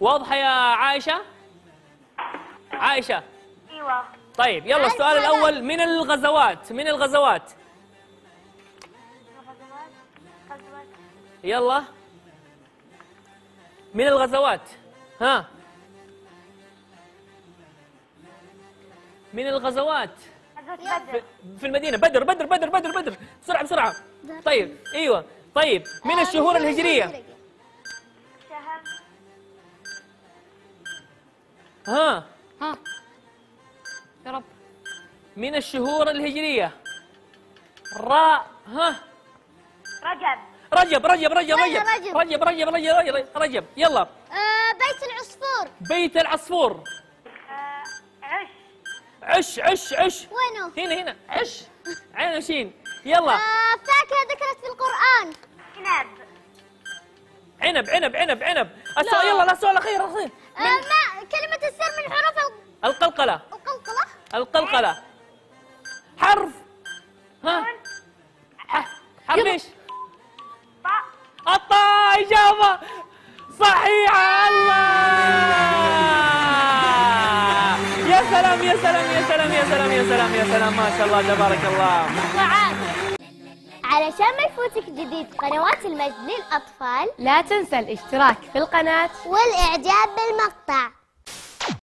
واضحة يا عائشة؟ عائشة. أيوه. طيب يلا السؤال الأول من الغزوات من الغزوات؟ غزوات غزوات يلا. من الغزوات. ها. من الغزوات. في المدينة. بدر بدر بدر بدر بدر. بسرعة بسرعة. طيب أيوه. طيب من الشهور الهجرية. ها. ها. يا رب. من الشهور الهجرية. راء ها. رجب. رجب رجب رجب رجب رجب. رجب. رجب رجب رجب رجب يلا. آه بيت العصفور. بيت العصفور. آه، عش. عش عش عش. وينه؟ هنا هنا. عش. عين وشين يلا. آه فاكهة ذكرت في القرآن. عنب عنب عنب عنب. عنب السؤال يلا لا السؤال الأخير الأخير. آه ما كلمة السر من حروف القلقلة القلقلة. حرف. ها؟ حرف إيش؟ طاء. الطاء إجابة صحيحة. الله. يا سلام يا سلام يا سلام يا سلام يا سلام يا سلام. ما شاء الله تبارك الله. علشان ما يفوتك جديد قنوات المجد للأطفال. لا تنسى الاشتراك في القناة. والإعجاب بالمقطع.